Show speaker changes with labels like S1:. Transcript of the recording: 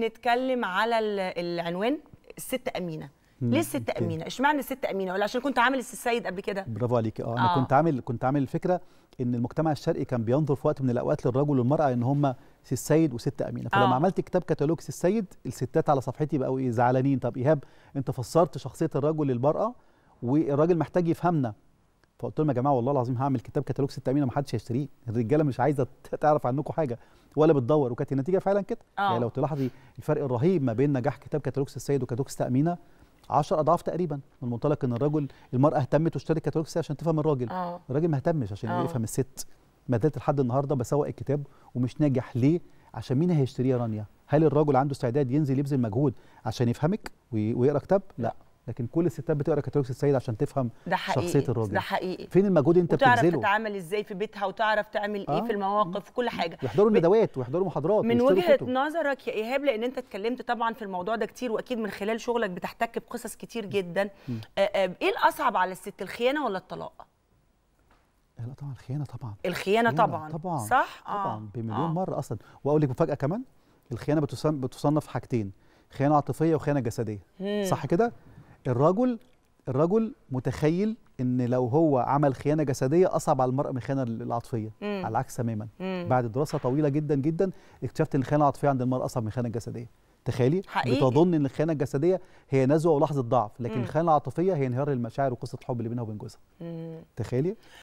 S1: نتكلم على ال- العنوان الست أمينة. ليه الست. أمينة؟ اشمعنى الست أمينة؟ ولا عشان كنت عامل السيد قبل كده.
S2: برافو عليكي آه أنا
S1: آه.
S2: كنت عامل كنت عامل الفكرة إن المجتمع الشرقي كان بينظر في وقت من الأوقات للرجل والمرأة إن هم سي السيد وست أمينة. فلما
S1: آه.
S2: عملت كتاب كتالوج سي السيد الستات على صفحتي بقوا إيه؟ زعلانين. طب إيهاب أنت فسرت شخصية الرجل للمرأة والراجل محتاج يفهمنا. فقلت لهم يا جماعة والله العظيم هعمل كتاب كتالوج ست امينه ما حدش هيشتريه. الرجالة مش عايزة تعرف عنكم حاجة ولا بتدور. وكانت النتيجة فعلا كده.
S1: آه.
S2: يعني لو تلاحظي الفرق الرهيب ما بين نجاح كتاب كتالوج سي السيد وكتالوج ست امينه 10 أضعاف تقريبا. من منطلق إن الرجل المرأة اهتمت واشترت كتالوج سي عشان تفهم الراجل.
S1: آه.
S2: الراجل ما اهتمش عشان
S1: آه.
S2: يفهم الست. ما زلت لحد النهارده بسوق الكتاب ومش ناجح. ليه؟ عشان مين هيشتريه يا رانيا؟ هل الراجل عنده استعداد ينزل يبذل مجهود عشان يفهمك وي- ويقرأ كتاب؟ لا. لكن كل الستات بتقرأ كتالوج السيد عشان تفهم
S1: ده حقيقي
S2: شخصية الراجل.
S1: ده حقيقي.
S2: فين المجهود انت
S1: وتعرف
S2: بتبذله؟
S1: تتعامل إزاي في بيتها وتعرف تعمل إيه
S2: آه.
S1: في المواقف كل حاجة.
S2: ويحضروا
S1: ب-
S2: الندوات ويحضروا محاضرات
S1: من وجهة
S2: كتب.
S1: نظرك يا إيهاب لأن أنت اتكلمت طبعا في الموضوع ده كتير وأكيد من خلال شغلك بتحتك بقصص كتير جدا. آه، آه، إيه الأصعب على الست الخيانة ولا الطلاق؟
S2: لا طبعا الخيانة طبعا.
S1: الخيانة
S2: خيانة
S1: طبعا
S2: طبعا.
S1: صح؟
S2: طبعا بمليون
S1: آه.
S2: مرة أصلا. وأقول لك مفاجأة كمان الخيانة بتصنف بتصنف حاجتين خيانة عاطفية وخيانة
S1: جسدية.
S2: صح كده؟ الرجل الرجل متخيل إن لو هو عمل خيانة جسدية أصعب على المرأة من الخيانة
S1: العاطفية.
S2: على العكس تماما. بعد دراسة طويلة جدا جدا اكتشفت إن الخيانة العاطفية عند المرأة أصعب من الخيانة الجسدية تخيلي
S1: حقيقي.
S2: بتظن إن الخيانة الجسدية هي نزوة ولحظة ضعف لكن. الخيانة العاطفية هي انهيار المشاعر وقصه الحب اللي بينها وبين جوزها. تخيلي